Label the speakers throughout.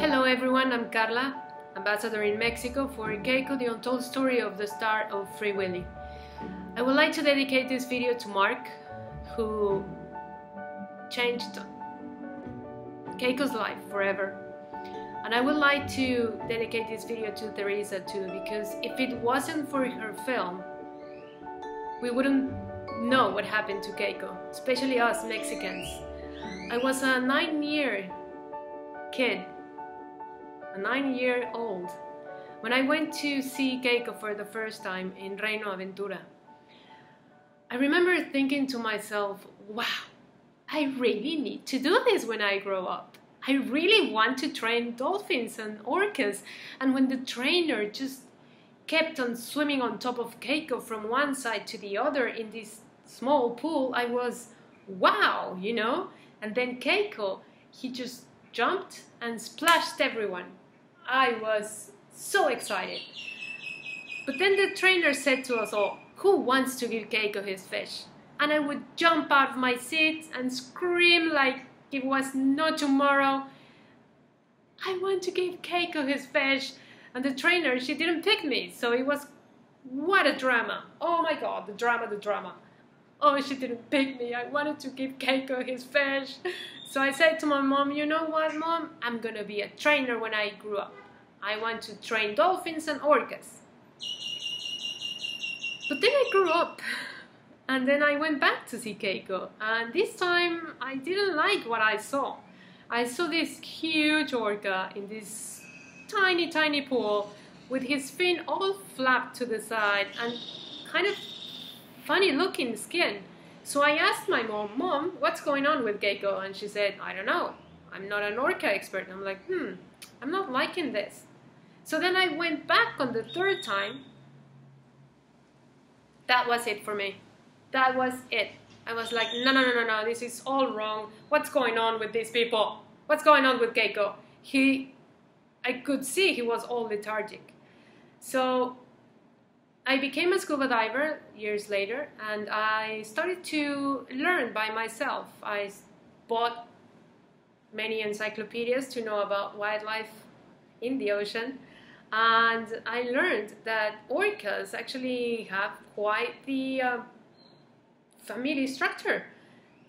Speaker 1: Hello everyone, I'm Karla, ambassador in Mexico for Keiko, the untold story of the star of Free Willy. I would like to dedicate this video to Mark, who changed Keiko's life forever. And I would like to dedicate this video to Teresa too, because if it wasn't for her film, we wouldn't know what happened to Keiko, especially us Mexicans. I was a nine year kid, a nine year old, when I went to see Keiko for the first time in Reino Aventura. I remember thinking to myself, wow, I really need to do this when I grow up. I really want to train dolphins and orcas. And when the trainer just kept on swimming on top of Keiko from one side to the other in this small pool, I was, wow, you know? And then Keiko, he just jumped and splashed everyone. I was so excited. But then the trainer said to us all, who wants to give Keiko his fish? And I would jump out of my seat and scream like it was no tomorrow. I want to give Keiko his fish. And the trainer, she didn't pick me. So it was, what a drama. Oh my God, the drama, the drama. Oh, she didn't pick me. I wanted to give Keiko his fish. So I said to my mom, you know what, mom? I'm to be a trainer when I grew up. I want to train dolphins and orcas. But then I grew up and then I went back to see Keiko and this time I didn't like what I saw. I saw this huge orca in this tiny tiny pool with his fin all flapped to the side and kind of funny looking skin. So I asked my mom, Mom, what's going on with Keiko? And she said, I don't know. I'm not an orca expert. And I'm like, hmm, I'm not liking this. So then I went back on the third time that was it for me. That was it. I was like, no, no, no, no, no, this is all wrong. What's going on with these people? What's going on with Keiko? He, I could see he was all lethargic. So I became a scuba diver years later and I started to learn by myself. I bought many encyclopedias to know about wildlife in the ocean and I learned that orcas actually have quite the uh, family structure.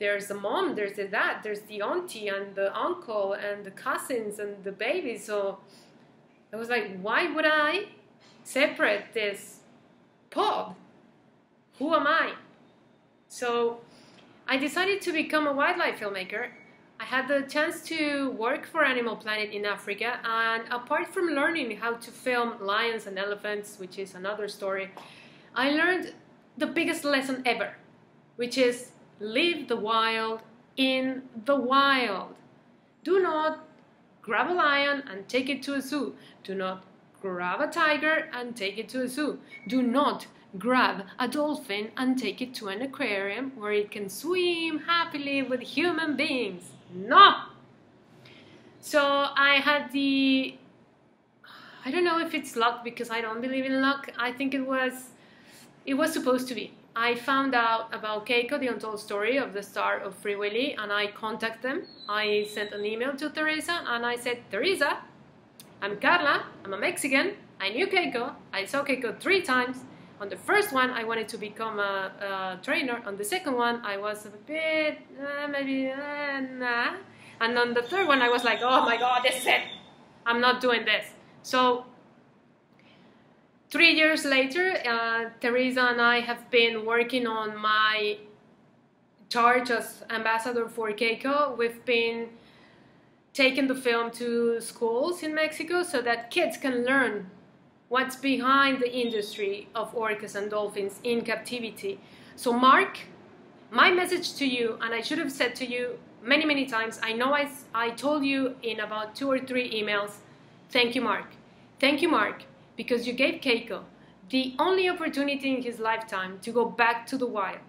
Speaker 1: There's a mom, there's a dad, there's the auntie and the uncle and the cousins and the baby. So I was like, why would I separate this pod? Who am I? So I decided to become a wildlife filmmaker I had the chance to work for Animal Planet in Africa, and apart from learning how to film lions and elephants, which is another story, I learned the biggest lesson ever, which is live the wild in the wild. Do not grab a lion and take it to a zoo. Do not grab a tiger and take it to a zoo. Do not grab a dolphin and take it to an aquarium where it can swim happily with human beings. No! So I had the. I don't know if it's luck because I don't believe in luck. I think it was. It was supposed to be. I found out about Keiko, the untold story of the star of Free Willy, and I contacted them. I sent an email to Teresa and I said, Teresa, I'm Karla, I'm a Mexican, I knew Keiko, I saw Keiko three times. On the first one, I wanted to become a, a trainer. On the second one, I was a bit, uh, maybe, uh, nah. And on the third one, I was like, oh my God, this is it. I'm not doing this. So three years later, uh, Teresa and I have been working on my charge as ambassador for Keiko. We've been taking the film to schools in Mexico so that kids can learn what's behind the industry of orcas and dolphins in captivity. So, Mark, my message to you, and I should have said to you many, many times, I know I, I told you in about two or three emails, thank you, Mark. Thank you, Mark, because you gave Keiko the only opportunity in his lifetime to go back to the wild.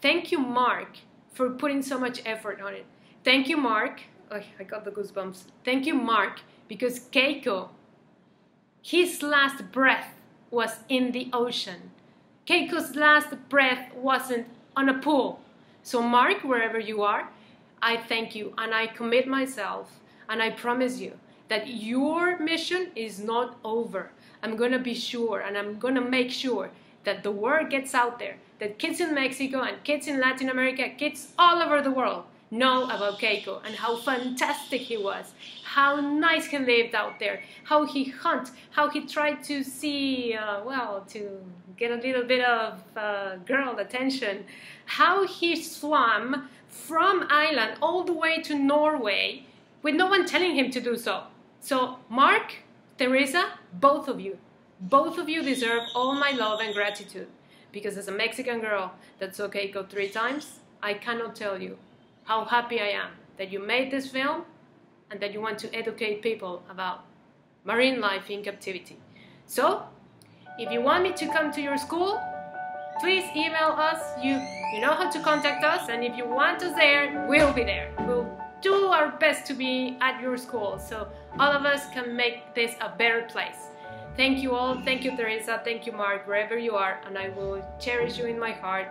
Speaker 1: Thank you, Mark, for putting so much effort on it. Thank you, Mark. Oh, I got the goosebumps. Thank you, Mark, because Keiko his last breath was in the ocean. Keiko's last breath wasn't on a pool. So, Mark, wherever you are, I thank you and I commit myself and I promise you that your mission is not over. I'm going to be sure and I'm going to make sure that the word gets out there that kids in Mexico and kids in Latin America, kids all over the world know about Keiko and how fantastic he was, how nice he lived out there, how he hunt, how he tried to see, uh, well, to get a little bit of uh, girl attention, how he swam from Ireland all the way to Norway with no one telling him to do so. So, Mark, Teresa, both of you, both of you deserve all my love and gratitude. Because as a Mexican girl that saw Keiko three times, I cannot tell you how happy I am that you made this film and that you want to educate people about marine life in captivity. So, if you want me to come to your school, please email us. You, you know how to contact us, and if you want us there, we'll be there. We'll do our best to be at your school so all of us can make this a better place. Thank you all. Thank you, Teresa. Thank you, Mark, wherever you are, and I will cherish you in my heart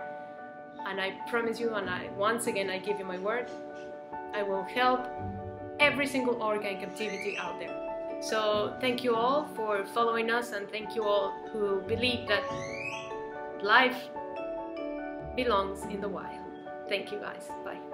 Speaker 1: and I promise you, and I once again I give you my word, I will help every single orca in captivity out there. So thank you all for following us, and thank you all who believe that life belongs in the wild. Thank you guys. Bye.